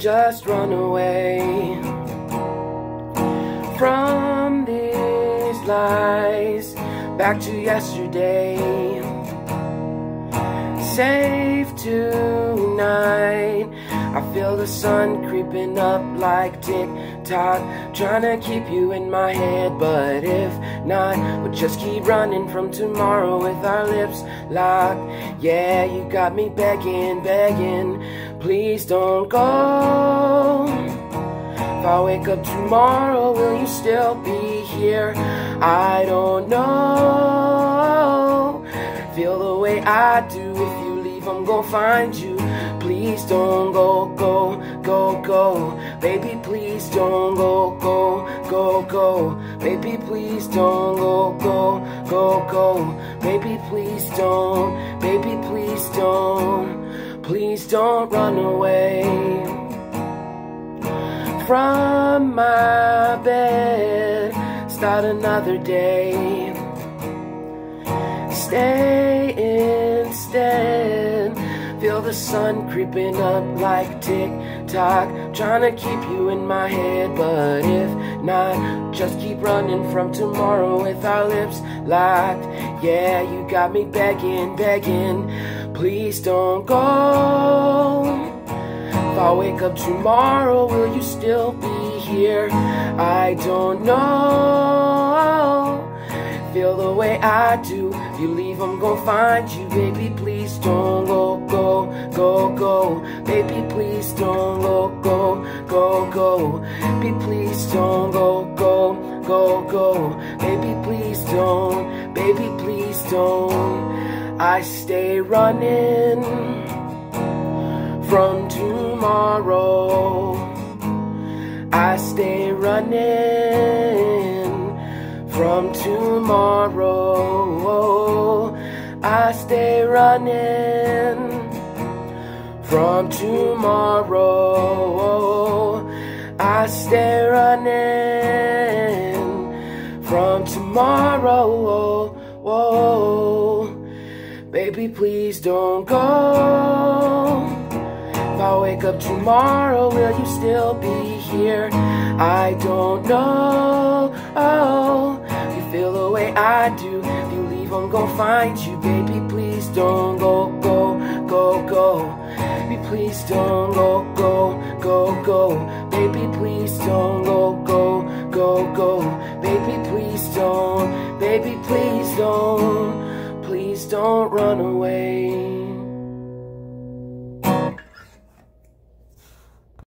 just run away from these lies back to yesterday. Safe tonight. I feel the sun creeping up like tick tock, trying to keep you in my head. But if not, we'll just keep running from tomorrow with our lips locked. Yeah, you got me begging, begging, please don't go. If I wake up tomorrow, will you still be here? I don't know. Feel the way I do. If you leave, I'm gonna find you. Please don't go, go, go, go. Baby, please don't go, go, go, go. Baby, please don't go, go, go, go. Baby, please don't. Baby, please don't. Please don't run away from my bed. Start another day. Stay instead. Feel the sun creeping up like tick tock. Trying to keep you in my head, but if not, just keep running from tomorrow with our lips locked. Yeah, you got me begging, begging. Please don't go. If I wake up tomorrow, will you still be here? I don't know. Feel the way I do. If you leave, I'm gonna find you. Baby, please don't go, go, go, go. Baby, please don't go, go, go, go. Baby, please don't go, go, go, go. Baby, please don't. Baby, please don't. I stay running from tomorrow. I stay running from tomorrow. I stay running from tomorrow. I stay running from tomorrow. Whoa. Baby, please don't go. If I wake up tomorrow, will you still be here? I don't know. Oh, you feel the way I do. If you leave, I'm gonna find you. Baby, please don't go, go, go, go. Baby, please don't go, go, go, go. Baby, please don't go, go, go, go. Baby, please don't. Baby, please don't. Please don't run away.